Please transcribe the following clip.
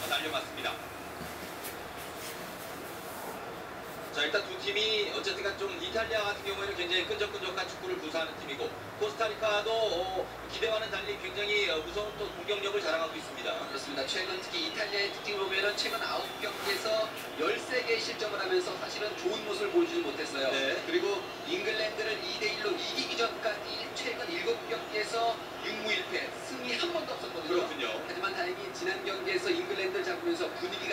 한번 날려봤습니다. 자 일단 두 팀이 어쨌든 간좀 이탈리아 같은 경우에는 굉장히 끈적끈적한 축구를 구사하는 팀이고 코스타리카도 어, 기대와는 달리 굉장히 어, 무서운 또 공격력을 자랑하고 있습니다. 그렇습니다. 최근 특히 이탈리아의 특징을 보면 최근 9경기에서 13개의 실점을 하면서 사실은 좋은 모습을 보여주지 못했어요. 네. 그래서 잉글랜드를 잡으면서 분위기